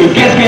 you. Guess